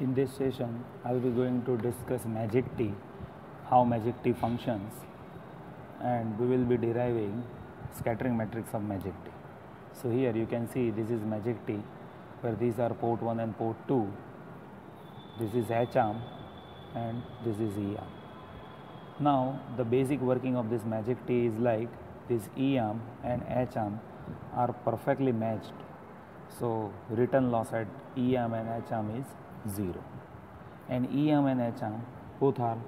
In this session, I will be going to discuss magic T, how magic T functions, and we will be deriving scattering matrix of magic T. So here you can see this is magic T, where these are port 1 and port 2. This is H arm and this is E arm. Now the basic working of this magic T is like this E arm and H arm are perfectly matched. So return loss at E arm and H arm is 0 and EM and HM both are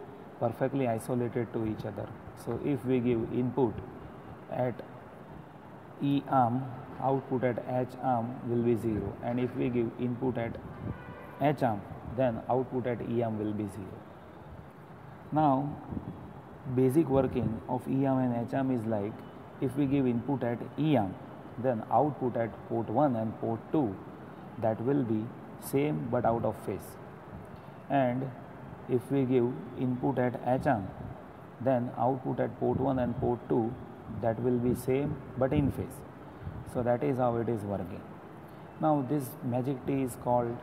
perfectly isolated to each other. So if we give input at E arm, output at H arm will be 0 and if we give input at H arm, then output at E arm will be 0. Now basic working of E arm and H arm is like if we give input at E arm, then output at port 1 and port 2 that will be same but out of phase. And if we give input at HM then output at port 1 and port 2 that will be same but in phase. So that is how it is working. Now this magic T is called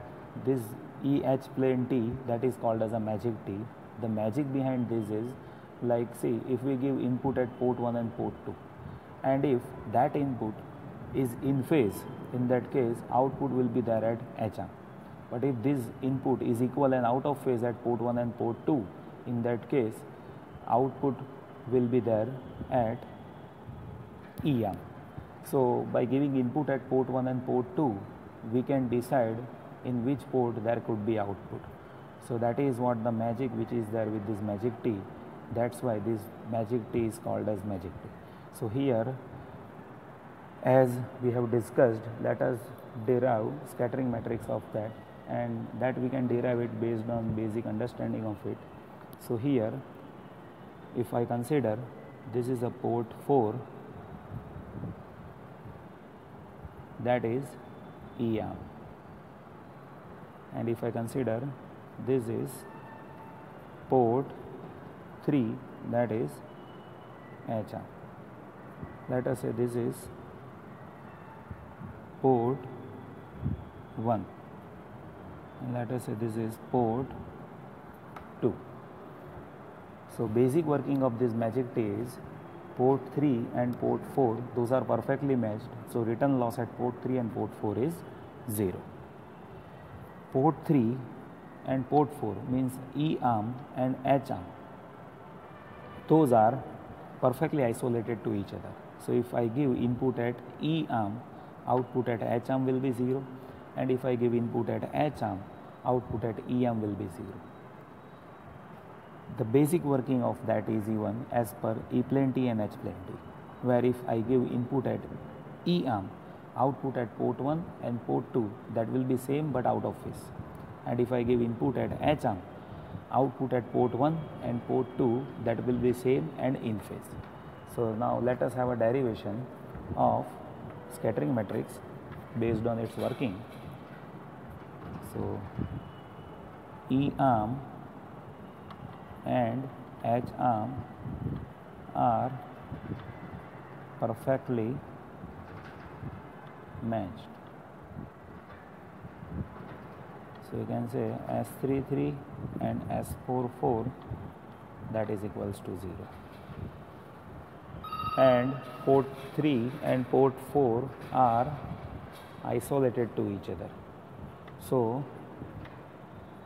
this EH plane T that is called as a magic T. The magic behind this is like see if we give input at port 1 and port 2 and if that input is in phase in that case output will be there at HM but if this input is equal and out of phase at port 1 and port 2, in that case output will be there at EM. So by giving input at port 1 and port 2, we can decide in which port there could be output. So that is what the magic which is there with this magic T. That's why this magic T is called as magic T. So here as we have discussed, let us derive scattering matrix of that and that we can derive it based on basic understanding of it. So here if I consider this is a port 4 that is EM and if I consider this is port 3 that is HM. Let us say this is port 1 let us say this is port 2 so basic working of this magic T is port 3 and port 4 those are perfectly matched. So return loss at port 3 and port 4 is 0 port 3 and port 4 means E arm and H arm. Those are perfectly isolated to each other. So if I give input at E arm output at H arm will be 0 and if I give input at H arm output at EM will be 0. The basic working of that is even as per E plane T and H plane T, where if I give input at EM, output at port 1 and port 2 that will be same but out of phase. And if I give input at HM, output at port 1 and port 2 that will be same and in phase. So now let us have a derivation of scattering matrix based on its working. So E arm and H arm are perfectly matched. So you can say S33 and S44 that is equals to 0 and port 3 and port 4 are isolated to each other. So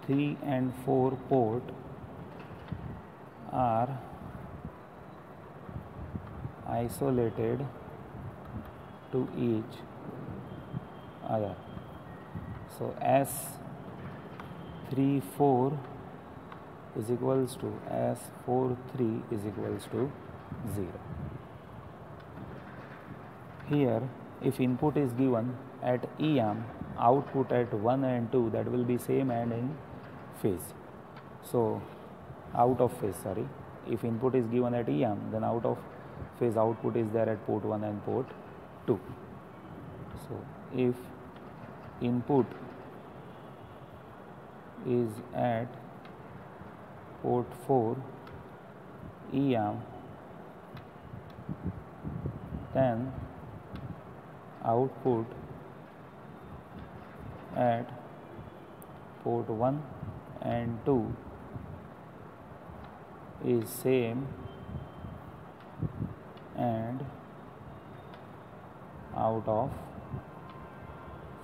3 and 4 port are isolated to each other. So S 3 4 is equals to S 4 3 is equals to 0. Here if input is given at EM output at 1 and 2 that will be same and in phase. So out of phase sorry. If input is given at EM then out of phase output is there at port 1 and port 2 so if input is at port 4 EM then output at port 1 and 2 is same and out of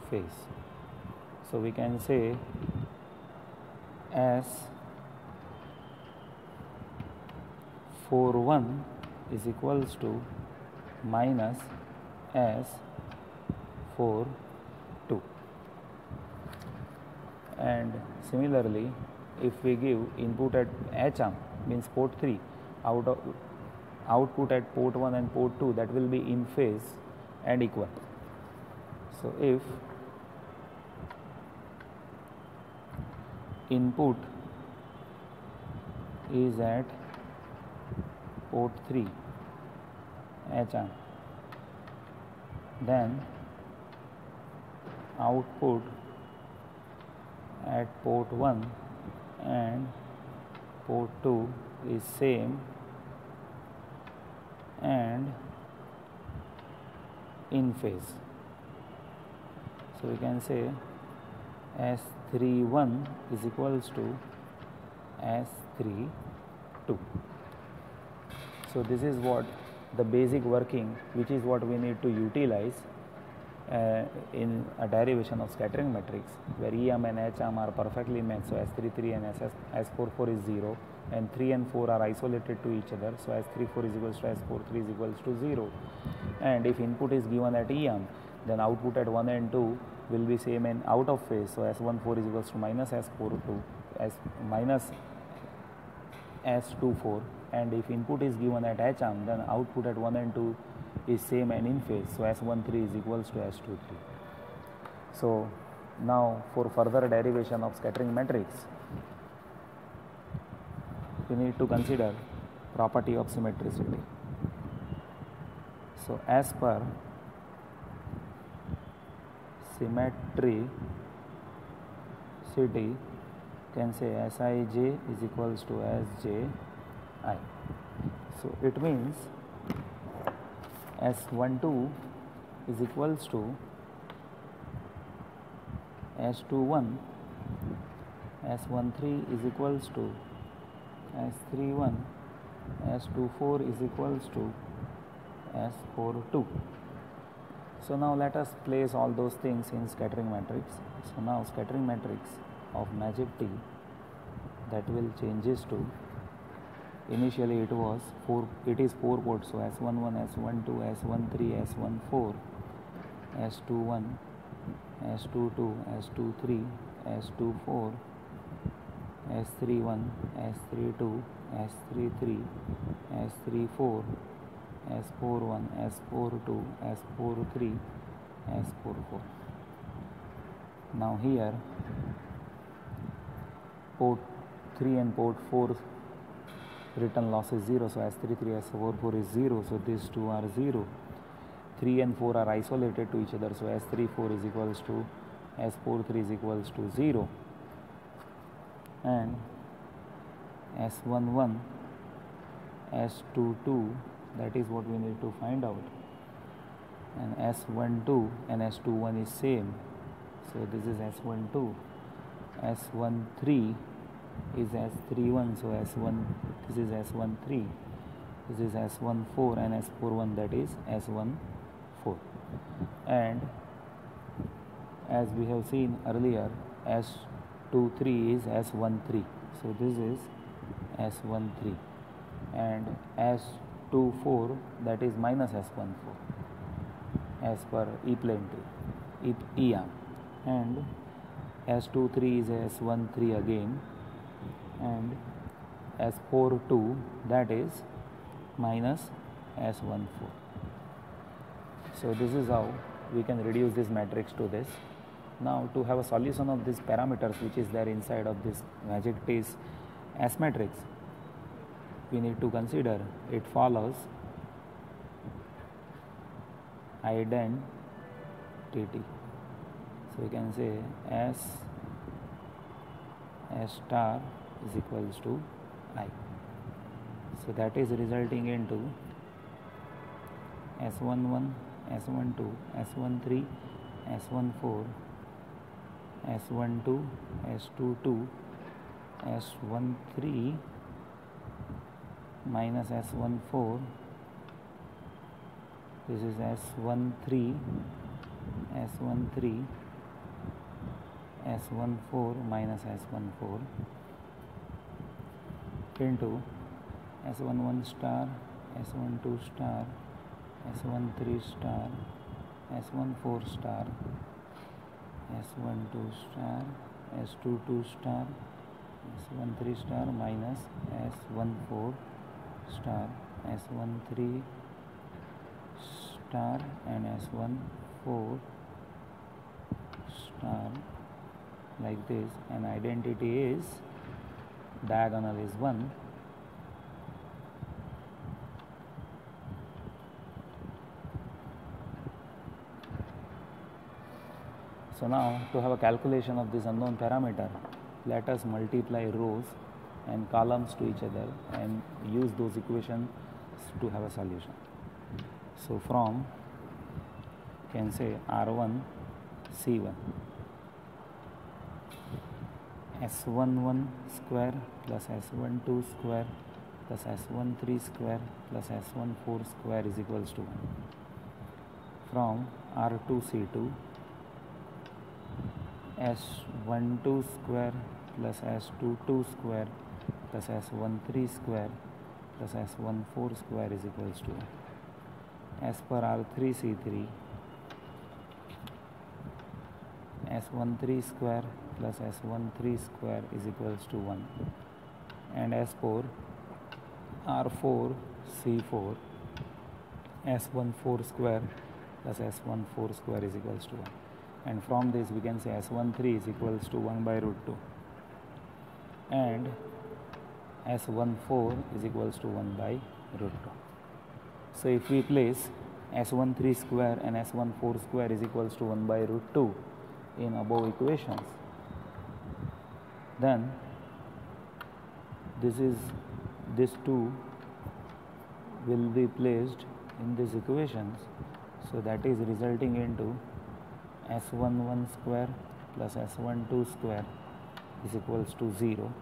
phase. So we can say s 4 1 is equals to minus S 4 2 and similarly if we give input at h means port 3 out of output at port 1 and port 2 that will be in phase and equal. So if input is at port 3 h then output at port 1 and port 2 is same and in phase. So we can say S31 is equals to S32. So this is what the basic working which is what we need to utilize uh, in a derivation of scattering matrix where EM and HM are perfectly matched. So S33 and SS, S44 is 0 and 3 and 4 are isolated to each other. So S34 is equals to S43 is equals to 0 and if input is given at EM then output at 1 and 2 will be same and out of phase. So S14 is equals to minus S42 S minus S24 and if input is given at HM then output at 1 and 2 is same and in phase so S13 is equals to S23. So now for further derivation of scattering matrix we need to consider property of symmetricity. So as per symmetry city can say Sij is equals to Sji. So it means S12 is equals to S21, S13 is equals to S31, S24 is equals to S42. So now let us place all those things in scattering matrix. So now scattering matrix of magic T that will changes to initially it was 4 it is 4 ports so S11 S12 S13 S14 S21 S22 S23 S24 S31 S32 S33 S34 S41 S42 S43 S44 now here port 3 and port 4 return loss is 0 so S33 S44 is 0 so these two are 0 3 and 4 are isolated to each other so S34 is equals to S43 is equals to 0 and S11 S22 that is what we need to find out. And S12 and S21 is same. So this is S12 S13 is S31 so S1 this is S13 this is S14 and S41 that is S14 and as we have seen earlier S23 is S13 so this is S13 and S24 that is minus S14 as per E plane T E, EM and S23 is S13 again and S42 that is minus S14. So this is how we can reduce this matrix to this. Now to have a solution of these parameters which is there inside of this magic T's S matrix, we need to consider it follows identity. So we can say S S star is equals to i. So that is resulting into S11, S12, S13, S14, S12, S22, S13 minus S14 this is S13 S13 S14 minus S14 into S11 star S12 star S13 star S14 star S12 star S22 star S13 star minus S14 star S13 star and S14 star like this. And identity is diagonal is 1 So now to have a calculation of this unknown parameter, let us multiply rows and columns to each other and use those equations to have a solution. So from can say R1 C1 S11 square plus S12 square plus S13 square plus S14 square is equals to 1. From R2 C2 S12 square plus S22 square plus S13 square plus S14 square is equals to 1. As per R3 S13 square plus S13 square is equals to 1 and S4 R4 C4 S14 square plus S14 square is equals to 1 and from this we can say S13 is equals to 1 by root 2 and S14 is equals to 1 by root 2. So if we place S13 square and S14 square is equals to 1 by root 2 in above equations then this is this 2 will be placed in these equations so that is resulting into s11 square plus s12 square is equals to 0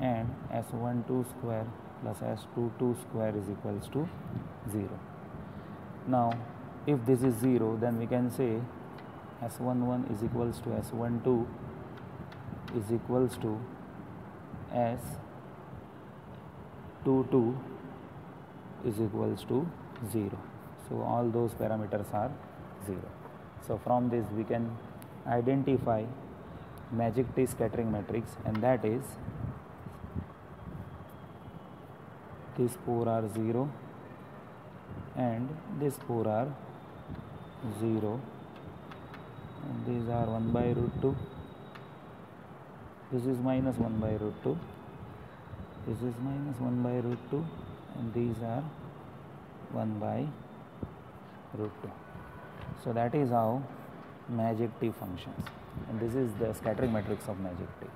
and s12 square plus s22 square is equals to 0. Now if this is 0 then we can say s11 is equals to s12 is equals to s22 is equals to 0. So all those parameters are 0. So from this we can identify magic T scattering matrix and that is this 4 are 0 and this 4 are 0 and these are 1 by root 2 this is minus 1 by root 2 this is minus 1 by root 2 and these are 1 by root 2 so that is how magic T functions. And this is the scattering matrix of magic T.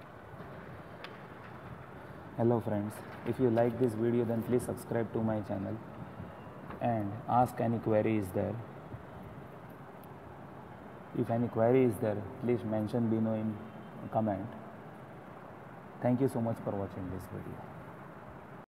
Hello friends, if you like this video then please subscribe to my channel and ask any queries there. If any query is there, please mention below in comment. Thank you so much for watching this video.